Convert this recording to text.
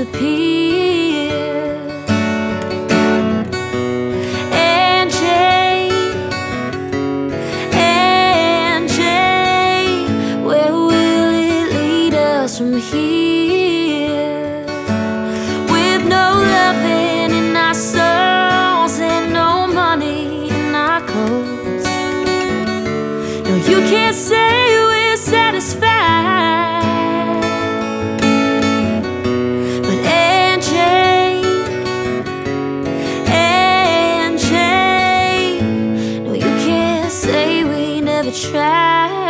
And Jane, Angie, where will it lead us from here? With no loving in our souls and no money in our coats. No, you can't say we're satisfied. try.